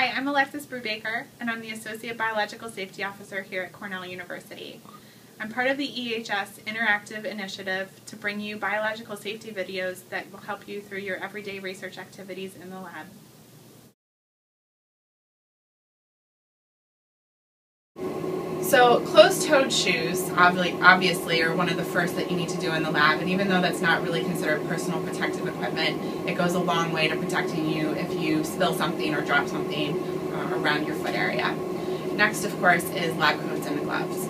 Hi, I'm Alexis Brubaker, and I'm the Associate Biological Safety Officer here at Cornell University. I'm part of the EHS Interactive Initiative to bring you biological safety videos that will help you through your everyday research activities in the lab. So closed-toed shoes obviously are one of the first that you need to do in the lab and even though that's not really considered personal protective equipment, it goes a long way to protecting you if you spill something or drop something uh, around your foot area. Next of course is lab coats and gloves.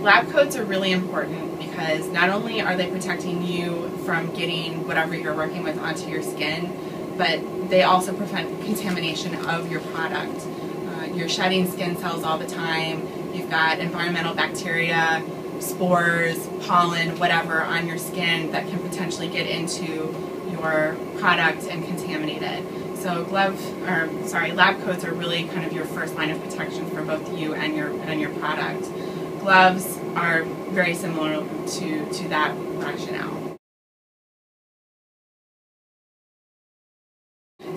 Lab coats are really important because not only are they protecting you from getting whatever you're working with onto your skin, but they also prevent contamination of your product. Uh, you're shedding skin cells all the time, You've got environmental bacteria, spores, pollen, whatever on your skin that can potentially get into your product and contaminate it. So glove, or sorry, lab coats are really kind of your first line of protection for both you and your and your product. Gloves are very similar to, to that rationale.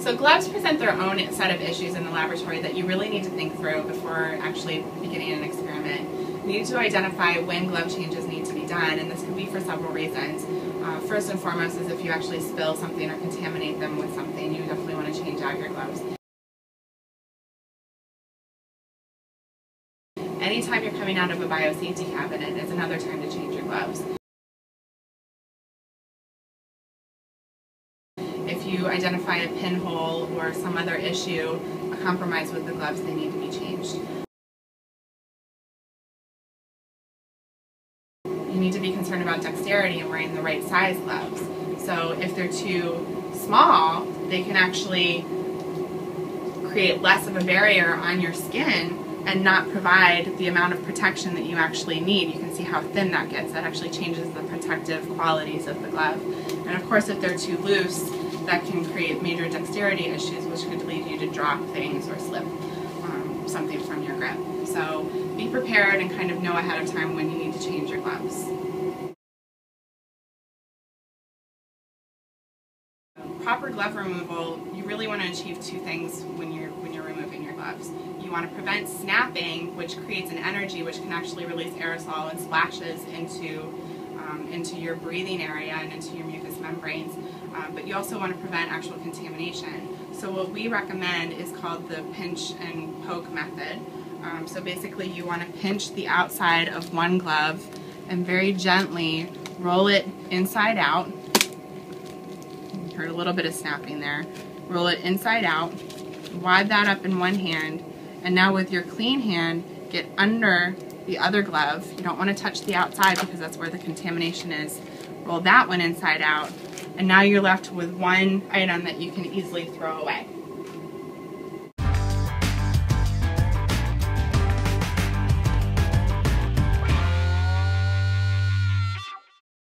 So gloves present their own set of issues in the laboratory that you really need to think through before actually beginning an experiment. You need to identify when glove changes need to be done, and this could be for several reasons. Uh, first and foremost is if you actually spill something or contaminate them with something, you definitely want to change out your gloves. Anytime you're coming out of a biosafety cabinet is another time to change your gloves. Identify a pinhole or some other issue, a compromise with the gloves, they need to be changed. You need to be concerned about dexterity and wearing the right size gloves. So if they're too small, they can actually create less of a barrier on your skin and not provide the amount of protection that you actually need. You can see how thin that gets. That actually changes the protective qualities of the glove. And of course, if they're too loose, that can create major dexterity issues, which could lead you to drop things or slip um, something from your grip. So be prepared and kind of know ahead of time when you need to change your gloves. Proper glove removal, you really want to achieve two things when you're when you're removing your gloves. You want to prevent snapping, which creates an energy which can actually release aerosol and splashes into um, into your breathing area and into your mucous membranes um, but you also want to prevent actual contamination. So what we recommend is called the pinch and poke method. Um, so basically you want to pinch the outside of one glove and very gently roll it inside out. You heard a little bit of snapping there. Roll it inside out, wad that up in one hand, and now with your clean hand, get under the other glove. You don't want to touch the outside because that's where the contamination is. Roll that one inside out, and now you're left with one item that you can easily throw away.